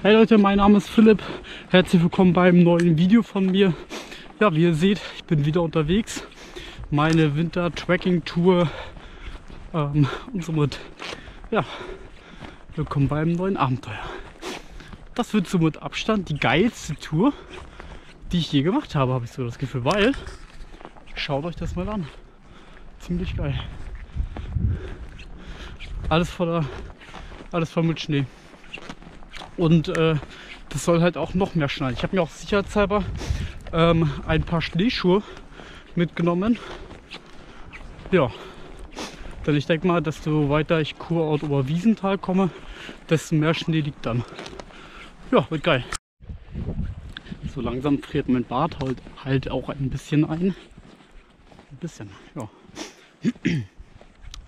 Hey Leute, mein Name ist Philipp. Herzlich willkommen beim neuen Video von mir. Ja, wie ihr seht, ich bin wieder unterwegs. Meine Winter-Tracking-Tour ähm, und somit, ja, willkommen beim neuen Abenteuer. Das wird somit Abstand die geilste Tour, die ich je gemacht habe, habe ich so das Gefühl, weil, schaut euch das mal an. Ziemlich geil. Alles voller, alles voll mit Schnee. Und äh, das soll halt auch noch mehr schneien. Ich habe mir auch sicherheitshalber ähm, ein paar Schneeschuhe mitgenommen. Ja, denn ich denke mal, desto weiter ich Kurort über Wiesental komme, desto mehr Schnee liegt dann. Ja, wird geil. So langsam friert mein Bart halt, halt auch ein bisschen ein. Ein bisschen, ja.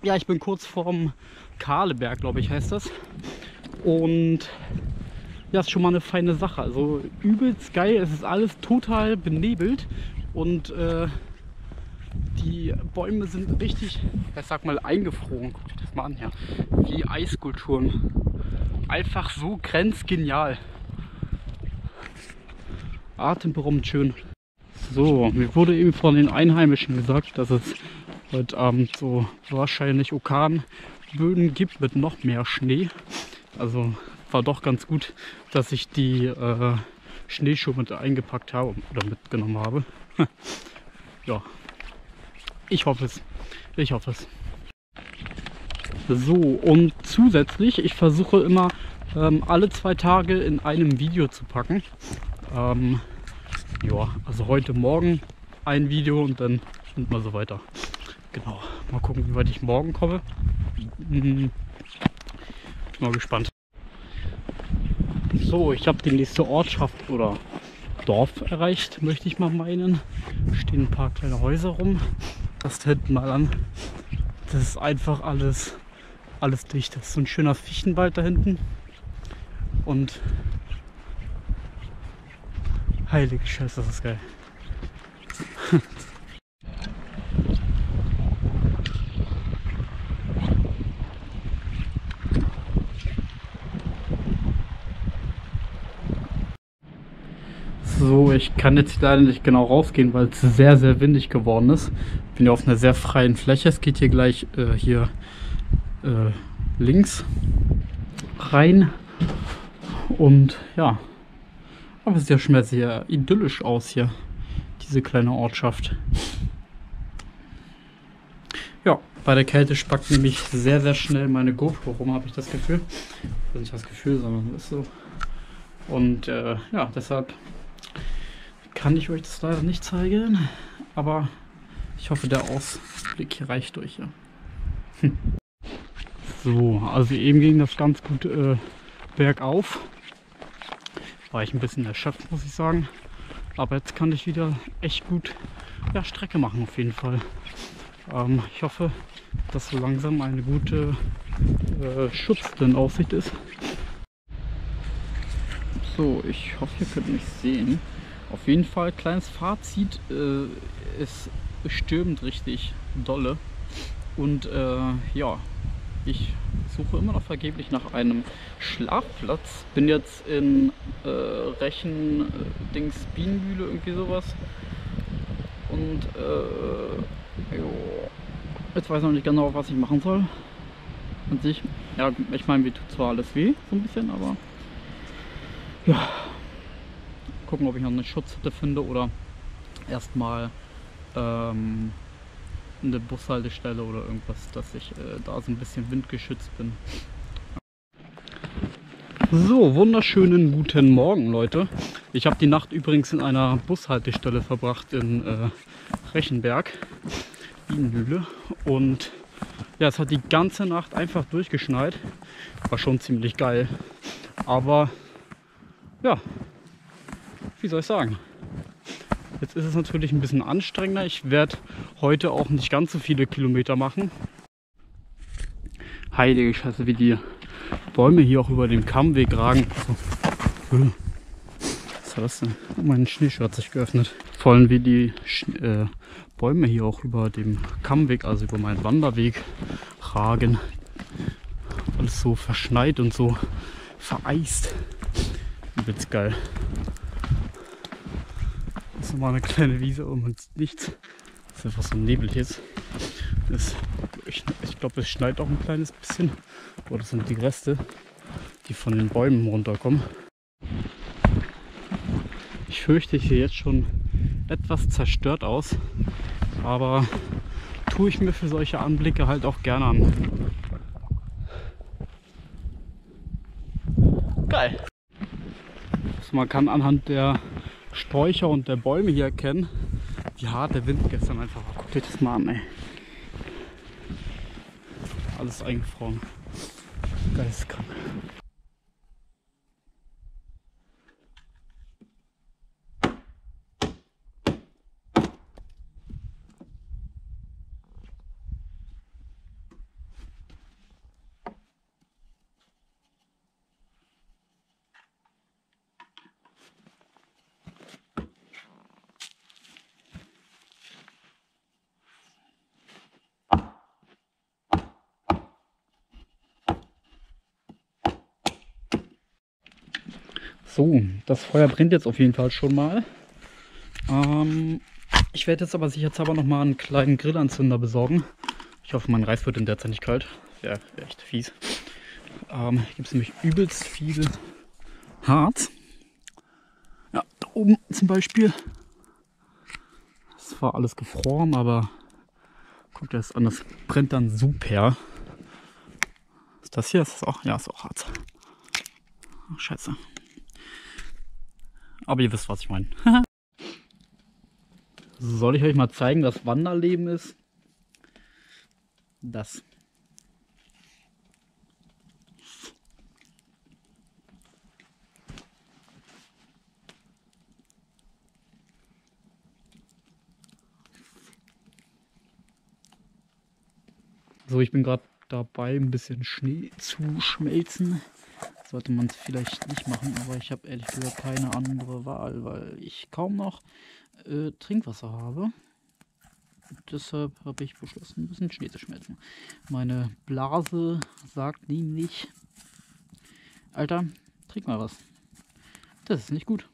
Ja, ich bin kurz vorm Kahleberg, glaube ich, heißt das. Und ja, ist schon mal eine feine Sache. Also übelst geil. Es ist alles total benebelt und äh, die Bäume sind richtig, ich sag mal, eingefroren. Guckt euch das mal an hier. Wie Eiskulturen. Einfach so grenzgenial. Atemberaubend schön. So, mir wurde eben von den Einheimischen gesagt, dass es heute Abend so wahrscheinlich Orkanböden gibt mit noch mehr Schnee. Also war doch ganz gut, dass ich die äh, Schneeschuhe mit eingepackt habe oder mitgenommen habe. ja, ich hoffe es. Ich hoffe es. So, und zusätzlich, ich versuche immer ähm, alle zwei Tage in einem Video zu packen. Ähm, ja, also heute Morgen ein Video und dann und mal so weiter. Genau, mal gucken, wie weit ich morgen komme. Hm, mal gespannt. So, ich habe die nächste Ortschaft oder Dorf erreicht, möchte ich mal meinen. Stehen ein paar kleine Häuser rum. Das hinten mal an. Das ist einfach alles, alles dicht. Das ist so ein schöner Fichtenwald da hinten. Und heilige Scheiße, das ist geil. So, ich kann jetzt leider nicht genau rausgehen, weil es sehr, sehr windig geworden ist. Bin ja auf einer sehr freien Fläche. Es geht hier gleich äh, hier äh, links rein. Und ja, aber es sieht ja schon mal sehr idyllisch aus hier, diese kleine Ortschaft. Ja, bei der Kälte spackt nämlich sehr, sehr schnell meine GoPro rum, habe ich das Gefühl. Also nicht das Gefühl, sondern ist so. Und äh, ja, deshalb kann ich euch das leider nicht zeigen, aber ich hoffe, der Ausblick hier reicht euch. Ja. So, also eben ging das ganz gut äh, bergauf. War ich ein bisschen erschöpft, muss ich sagen. Aber jetzt kann ich wieder echt gut ja, Strecke machen, auf jeden Fall. Ähm, ich hoffe, dass so langsam eine gute äh, schützende Aussicht ist. So, ich hoffe, ihr könnt mich sehen. Auf jeden Fall, kleines Fazit, äh, es stürmt richtig dolle. Und äh, ja, ich suche immer noch vergeblich nach einem Schlafplatz. Bin jetzt in äh, Rechen, äh, Dings, Bienenmühle, irgendwie sowas. Und äh, jo, jetzt weiß ich noch nicht genau, was ich machen soll. An sich, ja, ich meine, mir tut zwar alles weh, so ein bisschen, aber ja, gucken, ob ich noch eine Schutzhütte finde oder erstmal ähm, eine Bushaltestelle oder irgendwas, dass ich äh, da so ein bisschen windgeschützt bin. So, wunderschönen guten Morgen, Leute. Ich habe die Nacht übrigens in einer Bushaltestelle verbracht in äh, Rechenberg, Bienenmühle. Und ja, es hat die ganze Nacht einfach durchgeschneit. War schon ziemlich geil. Aber ja, wie soll ich sagen? Jetzt ist es natürlich ein bisschen anstrengender. Ich werde heute auch nicht ganz so viele Kilometer machen. Heilige Scheiße, wie die Bäume hier auch über den Kammweg ragen. Was war das denn? Oh, mein Schneeschuh hat sich geöffnet. Vor allem wie die äh, Bäume hier auch über dem Kammweg, also über meinen Wanderweg ragen. Alles so verschneit und so vereist. übelst geil. Das ist nochmal eine kleine Wiese und man sieht nichts. Das ist einfach so ein Nebel jetzt. Das, ich, ich glaube, es schneit auch ein kleines bisschen. Oder sind die Reste, die von den Bäumen runterkommen. Ich fürchte, ich sehe jetzt schon etwas zerstört aus. Aber tue ich mir für solche Anblicke halt auch gerne an. Geil. Also man kann anhand der Sträucher und der Bäume hier erkennen, wie hart der Wind gestern einfach war. Guckt euch das mal an, ey. Alles eingefroren. Geisteskrank. So, das Feuer brennt jetzt auf jeden Fall schon mal. Ähm, ich werde jetzt aber sicherheitshalber noch mal einen kleinen Grillanzünder besorgen. Ich hoffe, mein Reis wird in der Zeit nicht kalt. Ja, echt fies. Ähm, gibt es nämlich übelst viel Harz. Ja, da oben zum Beispiel. Das war alles gefroren, aber guckt das an, das brennt dann super. Ist das hier? Ist das auch? Ja, ist auch Harz. Ach, scheiße. Aber ihr wisst, was ich meine. Soll ich euch mal zeigen, was Wanderleben ist? Das. So, ich bin gerade dabei, ein bisschen Schnee zu schmelzen sollte man es vielleicht nicht machen, aber ich habe ehrlich gesagt keine andere Wahl, weil ich kaum noch äh, Trinkwasser habe. Deshalb habe ich beschlossen, ein bisschen Schnee zu schmelzen. Meine Blase sagt nämlich, Alter, trink mal was. Das ist nicht gut.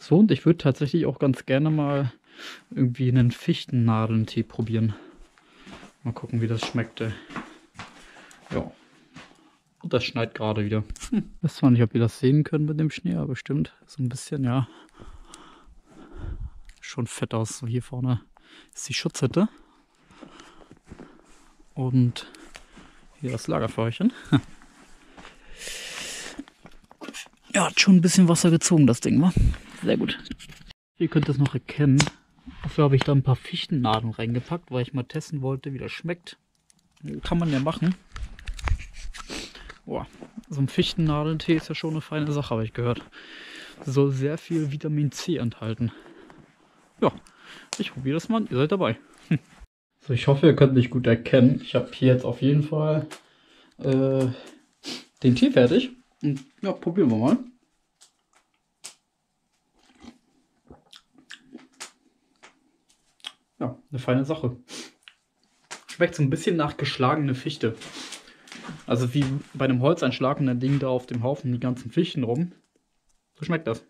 So, und ich würde tatsächlich auch ganz gerne mal irgendwie einen Fichtennadentee probieren. Mal gucken, wie das schmeckte. Ja. Und das schneit gerade wieder. Hm. Weiß zwar nicht, ob ihr das sehen könnt mit dem Schnee, aber bestimmt so ein bisschen, ja. Schon fett aus. So hier vorne ist die Schutzhütte. Und hier das Lagerfeuerchen. Ja, hat schon ein bisschen Wasser gezogen, das Ding, wa? Sehr gut. Ihr könnt es noch erkennen. Dafür habe ich da ein paar Fichtennadeln reingepackt, weil ich mal testen wollte, wie das schmeckt. Kann man ja machen. Boah, so ein Fichtennadentee ist ja schon eine feine Sache, habe ich gehört. Soll sehr viel Vitamin C enthalten. Ja, ich probiere das mal. Ihr seid dabei. So, ich hoffe, ihr könnt mich gut erkennen. Ich habe hier jetzt auf jeden Fall äh, den Tee fertig. Und ja, probieren wir mal. Ja, eine feine Sache. Schmeckt so ein bisschen nach geschlagene Fichte. Also wie bei einem Holzeinschlag und dann liegen da auf dem Haufen die ganzen Fichten rum. So schmeckt das.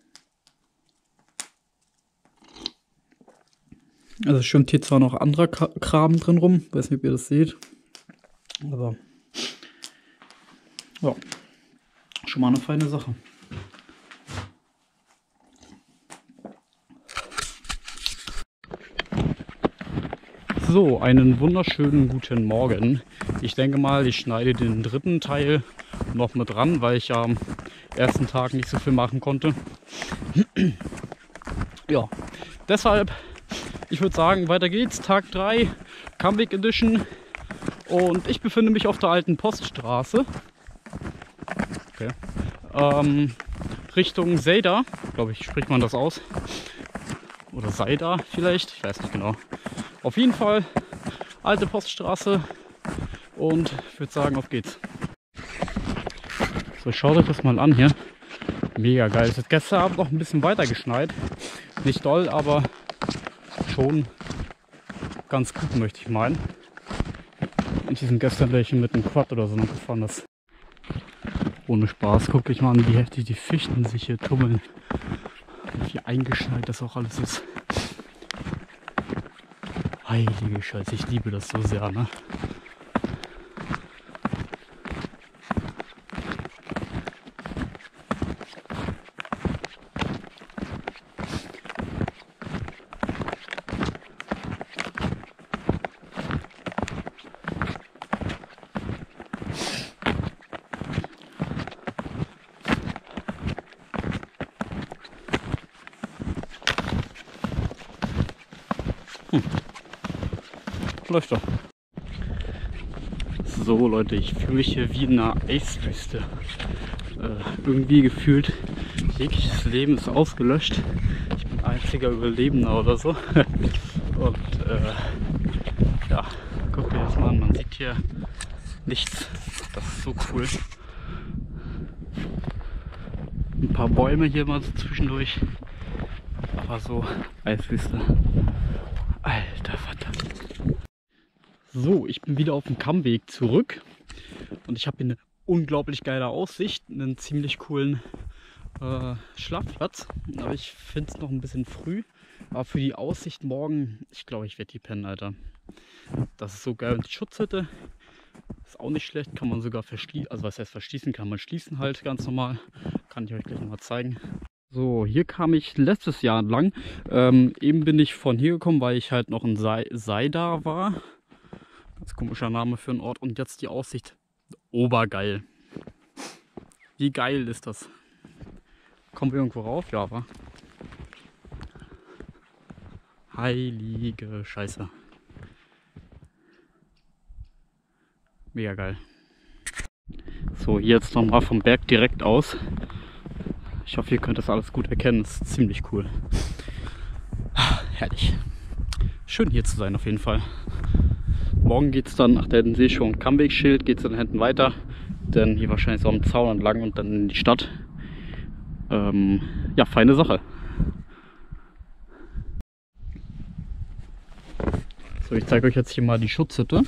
Also es schwimmt hier zwar noch anderer Kram drin rum, weiß nicht, ob ihr das seht. Aber ja, schon mal eine feine Sache. So, einen wunderschönen guten Morgen. Ich denke mal, ich schneide den dritten Teil noch mit dran, weil ich am ersten Tag nicht so viel machen konnte. ja, deshalb, ich würde sagen, weiter geht's. Tag 3, Comeback Edition. Und ich befinde mich auf der alten Poststraße. Okay. Ähm, Richtung Seida, glaube ich, spricht man das aus. Oder Seida vielleicht, ich weiß nicht genau. Auf jeden Fall alte Poststraße und ich würde sagen, auf geht's. So, schaut euch das mal an hier. Mega geil. Es hat gestern Abend noch ein bisschen weiter geschneit. Nicht doll, aber schon ganz gut, möchte ich meinen. Und die sind gestern welche mit einem Quad oder so noch gefahren. Das ohne Spaß. Guck euch mal an, wie heftig die Fichten sich hier tummeln. Wie eingeschneit das auch alles ist. Heilige Scheiße, ich liebe das so sehr, ne? Läuft doch. So Leute, ich fühle mich hier wie in einer Eiswüste. Äh, irgendwie gefühlt, jegliches Leben ist ausgelöscht. Ich bin einziger Überlebender oder so. Und äh, ja, guckt euch das mal an. Man sieht hier nichts. Das ist so cool. Ein paar Bäume hier mal so zwischendurch. Aber so Eiswüste. Alter verdammt. So, ich bin wieder auf dem Kammweg zurück und ich habe hier eine unglaublich geile Aussicht, einen ziemlich coolen äh, Schlafplatz. Aber ich finde es noch ein bisschen früh. Aber für die Aussicht morgen, ich glaube, ich werde die pennen, Alter. Das ist so geil. Und die Schutzhütte ist auch nicht schlecht. Kann man sogar verschließen. Also was heißt verschließen? Kann man schließen halt ganz normal. Kann ich euch gleich nochmal zeigen. So, hier kam ich letztes Jahr lang. Ähm, eben bin ich von hier gekommen, weil ich halt noch in Seida war. Ganz komischer Name für einen Ort. Und jetzt die Aussicht. Obergeil. Wie geil ist das? Kommen wir irgendwo rauf? Ja, wa? Heilige Scheiße. Mega geil. So, hier jetzt nochmal vom Berg direkt aus. Ich hoffe, ihr könnt das alles gut erkennen. Das ist ziemlich cool. Herrlich. Schön hier zu sein auf jeden Fall. Morgen geht es dann, ach da hinten sehe ich schon Kammwegschild, geht es dann hinten weiter. Dann hier wahrscheinlich so am Zaun entlang und dann in die Stadt. Ähm, ja, feine Sache. So, ich zeige euch jetzt hier mal die Schutzhütte.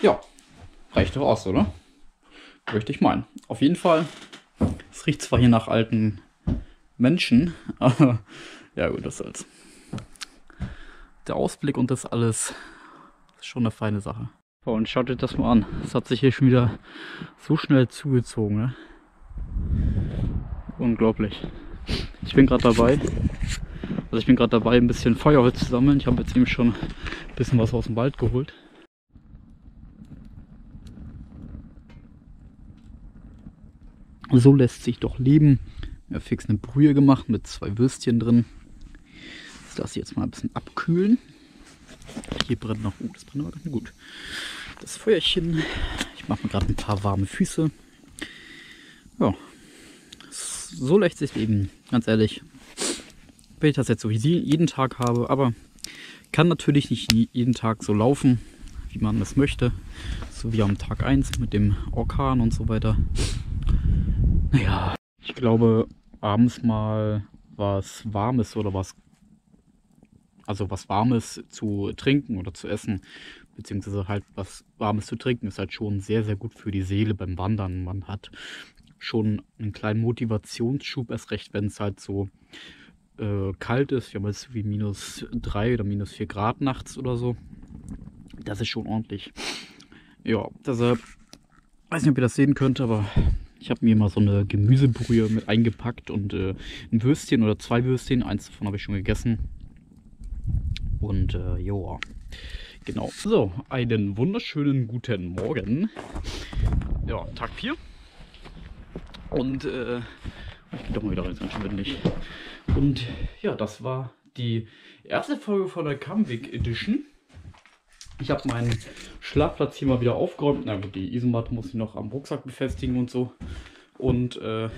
Ja, reicht doch aus, oder? Möchte ich meinen. Auf jeden Fall es riecht zwar hier nach alten Menschen, aber ja gut, das soll's. Der Ausblick und das alles ist schon eine feine Sache. So, und schaut euch das mal an. Es hat sich hier schon wieder so schnell zugezogen. Ne? Unglaublich. Ich bin gerade dabei. Also ich bin gerade dabei, ein bisschen Feuerholz zu sammeln. Ich habe jetzt eben schon ein bisschen was aus dem Wald geholt. So lässt sich doch leben. Ich habe fix eine Brühe gemacht mit zwei Würstchen drin. Das lasse ich jetzt mal ein bisschen abkühlen. Hier brennt noch, oh, das brennt aber ganz gut. Das Feuerchen. Ich mache mir gerade ein paar warme Füße. Ja, so lässt sich leben, ganz ehrlich. Wenn ich das jetzt so jeden Tag habe, aber kann natürlich nicht jeden Tag so laufen, wie man das möchte. So wie am Tag 1 mit dem Orkan und so weiter. Naja, ich glaube, abends mal was Warmes oder was, also was Warmes zu trinken oder zu essen, beziehungsweise halt was Warmes zu trinken, ist halt schon sehr, sehr gut für die Seele beim Wandern. Man hat schon einen kleinen Motivationsschub, erst recht, wenn es halt so äh, kalt ist. Wir haben jetzt wie minus 3 oder minus 4 Grad nachts oder so. Das ist schon ordentlich. Ja, deshalb, weiß nicht, ob ihr das sehen könnt, aber ich habe mir mal so eine Gemüsebrühe mit eingepackt und äh, ein Würstchen oder zwei Würstchen. Eins davon habe ich schon gegessen. Und äh, joa. Genau. So, einen wunderschönen guten Morgen. Ja, Tag 4. Und äh, ich gehe doch mal wieder rein, ganz schwindelig. Und ja, das war die erste Folge von der Kamwig Edition. Ich habe meinen Schlafplatz hier mal wieder aufgeräumt. Na gut, die Isomatte muss ich noch am Rucksack befestigen und so. Und äh,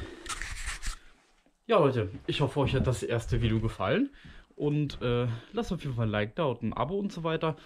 ja, Leute, ich hoffe, euch hat das erste Video gefallen. Und äh, lasst auf jeden Fall ein Like da und ein Abo und so weiter.